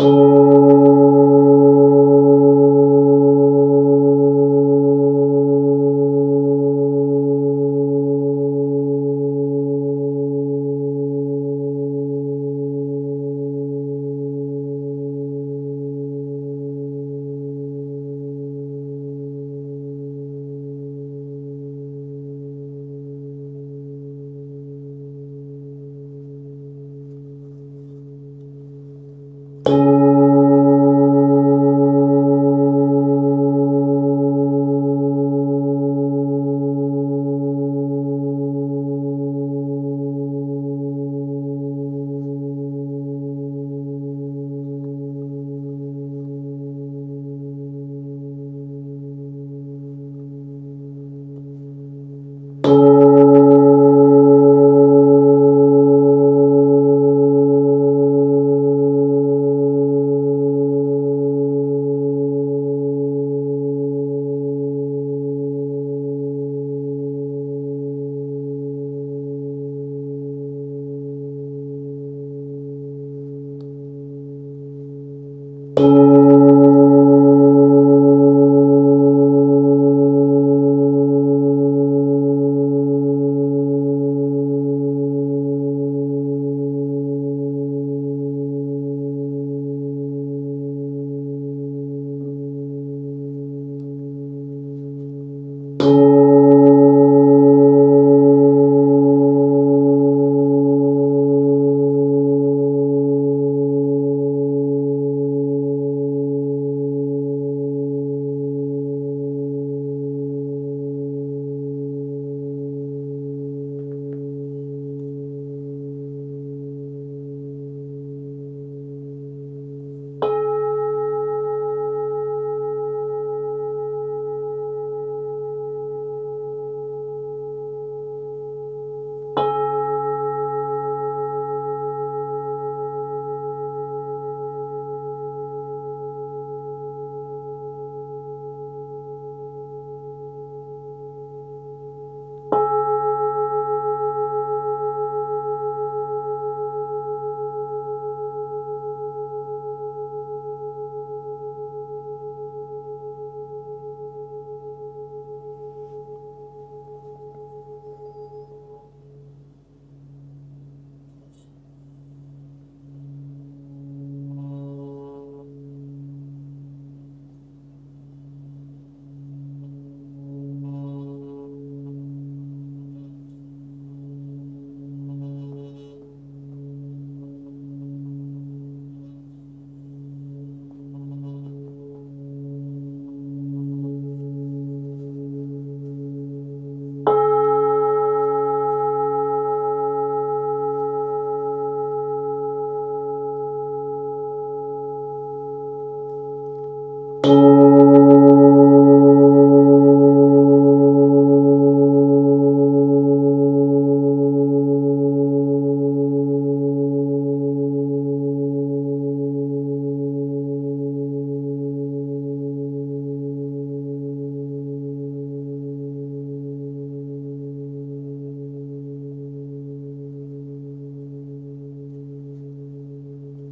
you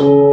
you.